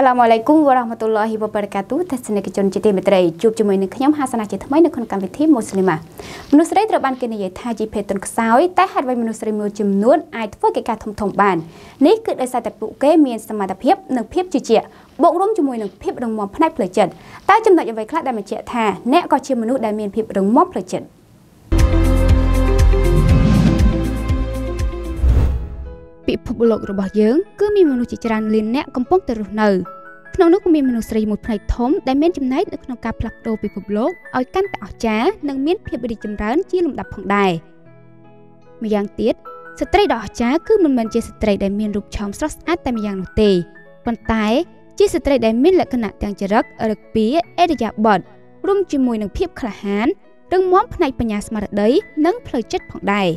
សាឡាមអាឡៃគុំវរ៉ាហ្មាតុលឡាហ៊ីវបារកាទូទស្សនិកជនជាទីមេត្រីជួបជាមួយនឹងខ្ញុំហាសនាជាថ្មីនៅក្នុងកម្មវិធីមូស្លីម៉ាមនុស្សស្រីត្រូវបានគេនិយាយថាជាភេទទុនខ្សោយតែហេតុអ្វីមនុស្សស្រីមួយចំនួនអាចធ្វើកិច្ចការធំធំបាននេះគឺដោយសារតែពួកគេមានសមត្ថភាពនិងភាពជឿជាក់បូករួមជាមួយនឹងភាពរឹងមាំផ្នែកផ្លូវចិត្តតែចំណុចអ្វីខ្លះដែលបញ្ជាក់ថាអ្នកក៏ជាមនុស្សដែលមានភាពរឹងមាំផ្លូវចិត្ត ពិភពលោករបស់យើងគឺមានមនុស្សជាច្រើនលានអ្នកកំពុងតែរស់នៅក្នុងនោះក៏មានមនុស្សស្រីមួយផ្នែកធំដែលមានចំណែកនៅក្នុងការផ្លាស់ប្ដូរពិភពលោកឲ្យកាន់តែអស្ចារ្យនិងមានភាពរីកចម្រើនជាលំដាប់ផងដែរម្យ៉ាងទៀតស្ត្រីដ៏អស្ចារ្យគឺមិនមែនជាស្ត្រីដែលមានរូបឆោមស្រស់ស្អាតតែម្យ៉ាងនោះទេប៉ុន្តែជាស្ត្រីដែលមានលក្ខណៈទាំងចរិតរឹកពីអេរយាប័តរួមជាមួយនឹងភាពក្លាហានរឹងមាំផ្នែកបញ្ញាស្មារតីនិងផ្លូវចិត្តផងដែរ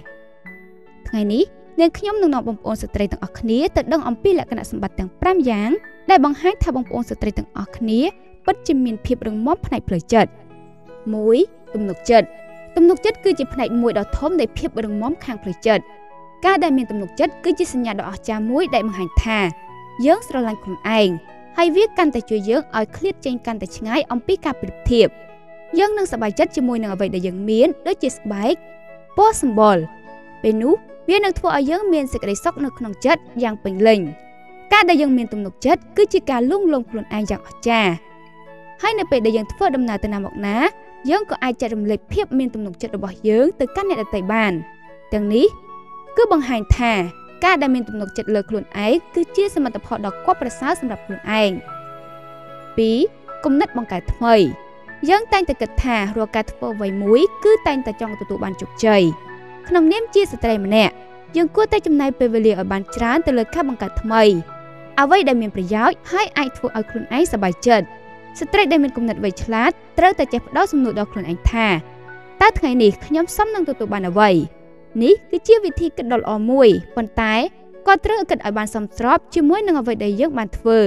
ថ្ងៃនេះ នាងខ្ញុំនឹងនាំបងប្អូនស្ត្រីទាំងអស់គ្នាទៅដឹងអំពីលក្ខណៈសម្បត្តិទាំង5យ៉ាងដែលបង្ហាញថាបងប្អូនស្ត្រីទាំងអស់គ្នាពិតជាមានភាពរឹងមាំផ្នែកផ្លូវចិត្ត1ទំនុកចិត្តទំនុកចិត្តគឺជាផ្នែកមួយដ៏ធំនៃភាពរឹងមាំខាងផ្លូវចិត្តការដែលមានទំនុកចិត្តគឺជាសញ្ញាដ៏អស្ចារ្យមួយដែលបង្ហាញថាយើងស្រឡាញ់ខ្លួនឯងហើយវាកាន់តែជួយយើងឲ្យឃ្លាតចេញកាន់តែឆ្ងាយអំពីការប្រៀបធៀបយើងនឹងសប្បាយចិត្តជាមួយនឹងអ្វីដែលយើងមានដូចជាស្បែកពណ៌សម្បុរពេលនោះ វានឹងធ្វើឲ្យយើងមានសេចក្តីសុខនៅក្នុងចិត្តយ៉ាងពេញលេញការដែលយើងមានទំនុកចិត្តគឺជាការលួងលោមខ្លួនឯងយ៉ាងអស្ចារ្យហើយនៅពេលដែលយើងធ្វើដំណើរទៅណាមកណាយើងក៏អាចចែករំលែកភាពមានទំនុកចិត្តរបស់យើងទៅកាន់អ្នកដទៃបានទាំងនេះគឺបង្ហាញថាការដែលមានទំនុកចិត្តលើខ្លួនឯងគឺជាសមិទ្ធផលដ៏គប់ប្រសើរសម្រាប់ខ្លួនឯង2គំនិតបង្កើតថ្មី យើងតែងតែគិតថារាល់ការធ្វើអ្វីមួយគឺតែងតែចង់ទទួលបានជោគជ័យ ក្នុងនាមជាស្ត្រីម្នាក់យើងគួរតែចំណាយពេលវេលាឲ្យបានច្រើនទៅលើការបង្កើតថ្មី អ្វីដែលមានប្រយោជន៍ហើយអាចធ្វើឲ្យខ្លួនឯងសប្បាយចិត្តស្ត្រីដែលមានគំនិតវៃឆ្លាតត្រូវតែចេះផ្ដោតសំណួរដល់ខ្លួនឯងថាតើថ្ងៃនេះខ្ញុំសមនឹងទទួលបានអ្វីនេះគឺជាវិធីគិតដ៏ល្អមួយប៉ុន្តែក៏ត្រូវគិតឲ្យបានសមស្របជាមួយនឹងអ្វីដែលយើងបានធ្វើ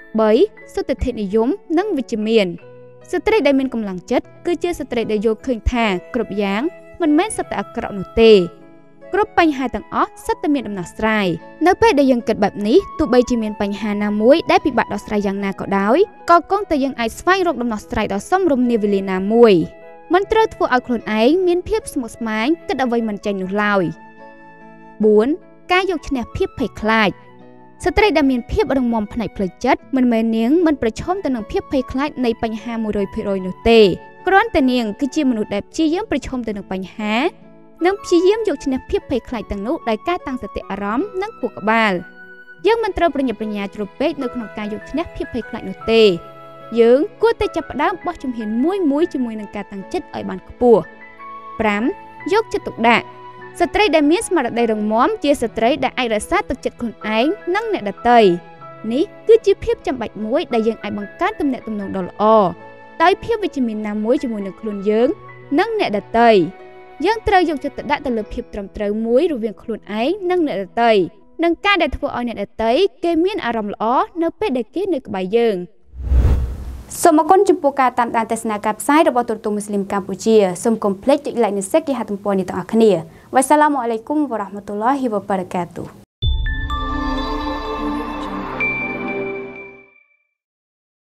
3សុទ្ធិធិនិយមនិងវិជ្ជមានស្ត្រីដែលមានកម្លាំងចិត្តគឺជាស្ត្រីដែលយល់ឃើញថាគ្រប់យ៉ាង មិនមែនសុទ្ធតែអាក្រក់នោះទេគ្រប់បញ្ហាទាំងអស់សុទ្ធតែមានដំណោះស្រាយនៅពេលដែលយើងគិតបែបនេះទោះបីជាមានបញ្ហាណាមួយដែលពិបាកដោះស្រាយយ៉ាងណាក៏ដោយក៏គង់តែយើងអាចស្វែងរកដំណោះស្រាយដ៏សមរម្យនាវេលាណាមួយមិនត្រូវធ្វើឲ្យខ្លួនឯងមានភាពស្មុគស្មាញគិតអ្វីមិនចេញនោះឡើយ4ការយកឈ្នះភាពភ័យខ្លាចស្ត្រីដែលមានភាពរឹងមាំផ្នែកផ្លូវចិត្តមិនមែននាងមិនប្រឈមទៅនឹងភាពភ័យខ្លាចនៃបញ្ហា100%នោះទេ គ្រាន់តែនាងគឺជាមនុស្សដែលព្យាយាមប្រឈមទៅនឹងបញ្ហានិងព្យាយាមយកឈ្នះភាពភ័យខ្លាចទាំងនោះដោយការតាំងសតិអារម្មណ៍និងខួរក្បាលយើងមិនត្រូវប្រញាប់ប្រញាល់ជ្រុលពេកនៅក្នុងការយកឈ្នះភាពភ័យខ្លាចនោះទេយើងគួរតែចាប់ផ្ដើមបោះជំហានមួយមួយជាមួយនឹងការតាំងចិត្តឲ្យបានខ្ពស់5យកចិត្តទុកដាក់ស្ត្រីដែលមានស្មារតីរឹងមាំជាស្ត្រីដែលអាចរក្សាទឹកចិត្តខ្លួនឯងនិងអ្នកដទៃនេះគឺជាភាពចាំបាច់មួយដែលយើងអាចបង្កើតទំនាក់ទំនងដ៏ល្អ ដោយភាពវិជ្ជមានណាមួយជាមួយនឹងខ្លួនយើង និងអ្នកដទៃយើងត្រូវយកចិត្តទុកដាក់ទៅលើភាពត្រឹមត្រូវមួយរវាងខ្លួនឯងនិងអ្នកដទៃនិងការដែលធ្វើឲ្យអ្នកដទៃគេមានអារម្មណ៍ល្អនៅពេលដែលគេនៅក្បែរយើងសូមអគុណចំពោះការតាមដានទស្សនាការផ្សាយរបស់ទូរទស្សន៍មូស្លីមកម្ពុជាសូមកុំភ្លេចចុច like និង Share គេហទំព័រនេះទាំងអស់គ្នាវ៉ាសាឡាមអាឡៃគុំវ៉ារ៉ាហ្មាតុលឡាហ៊ីវ៉ាបារកាទូ